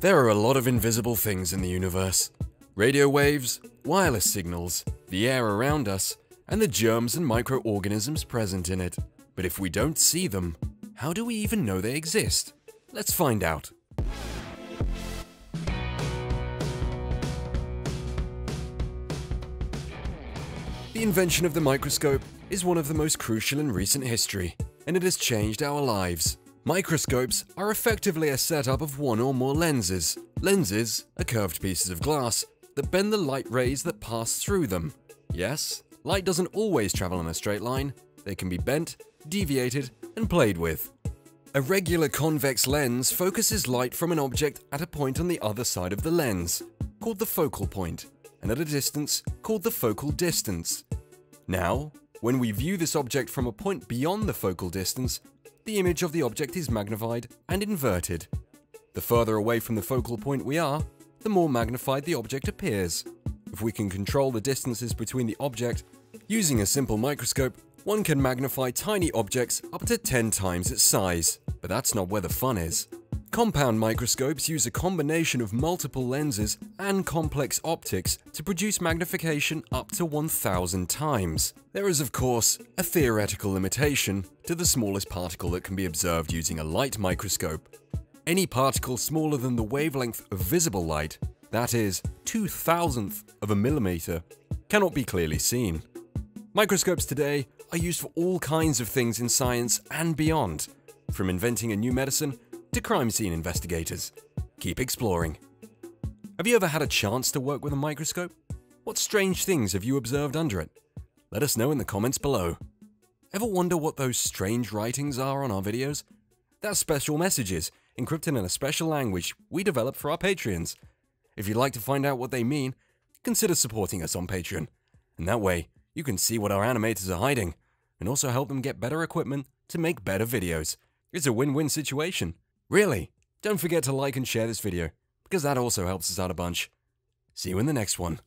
There are a lot of invisible things in the universe. Radio waves, wireless signals, the air around us, and the germs and microorganisms present in it. But if we don't see them, how do we even know they exist? Let's find out. The invention of the microscope is one of the most crucial in recent history, and it has changed our lives. Microscopes are effectively a setup of one or more lenses. Lenses are curved pieces of glass that bend the light rays that pass through them. Yes, light doesn't always travel in a straight line. They can be bent, deviated, and played with. A regular convex lens focuses light from an object at a point on the other side of the lens, called the focal point, and at a distance called the focal distance. Now, when we view this object from a point beyond the focal distance, the image of the object is magnified and inverted. The further away from the focal point we are, the more magnified the object appears. If we can control the distances between the object, using a simple microscope, one can magnify tiny objects up to 10 times its size. But that's not where the fun is. Compound microscopes use a combination of multiple lenses and complex optics to produce magnification up to 1000 times. There is, of course, a theoretical limitation to the smallest particle that can be observed using a light microscope. Any particle smaller than the wavelength of visible light, that is, 2 thousandth of a millimeter, cannot be clearly seen. Microscopes today are used for all kinds of things in science and beyond, from inventing a new medicine to crime scene investigators. Keep exploring. Have you ever had a chance to work with a microscope? What strange things have you observed under it? Let us know in the comments below. Ever wonder what those strange writings are on our videos? They're special messages, encrypted in a special language we develop for our Patreons. If you'd like to find out what they mean, consider supporting us on Patreon. And that way, you can see what our animators are hiding, and also help them get better equipment to make better videos. It's a win-win situation. Really, don't forget to like and share this video, because that also helps us out a bunch. See you in the next one.